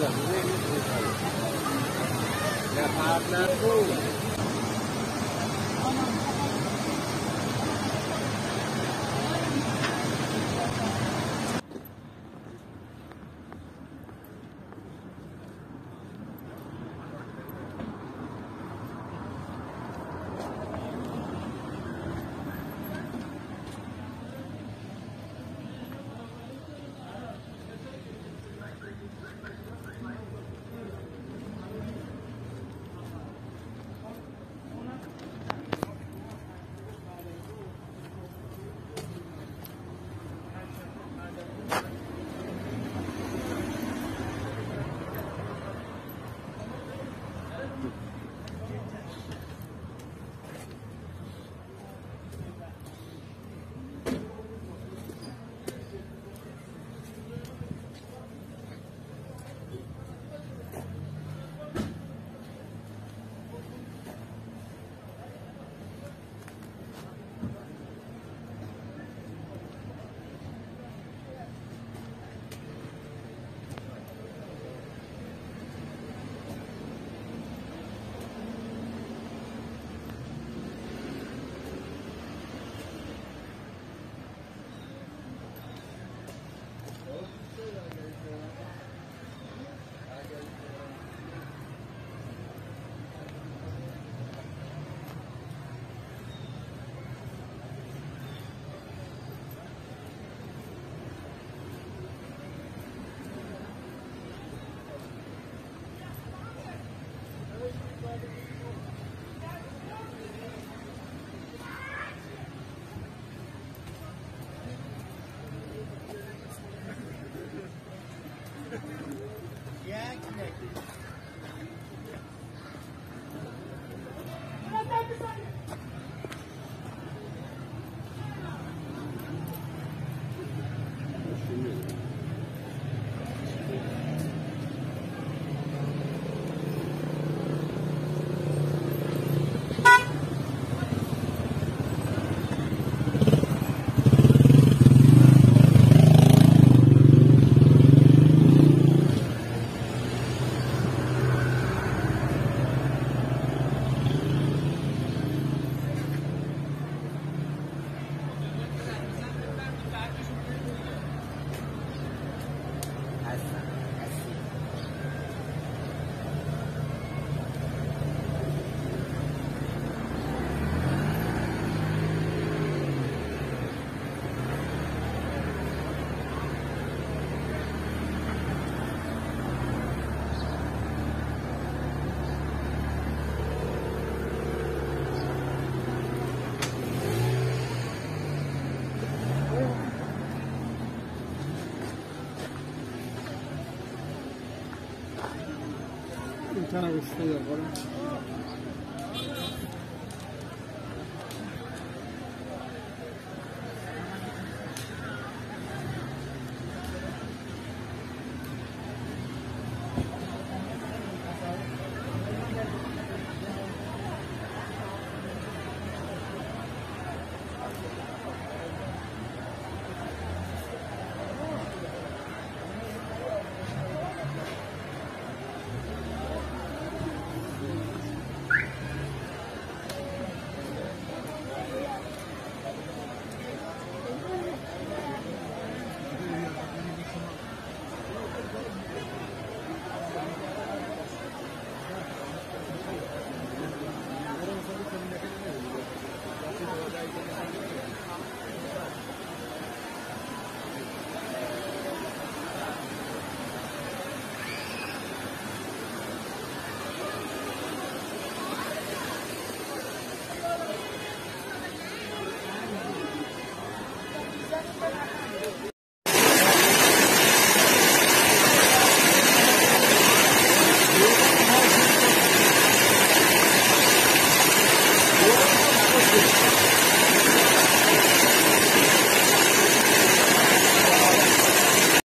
Nah, nah, nah, Ten hours still,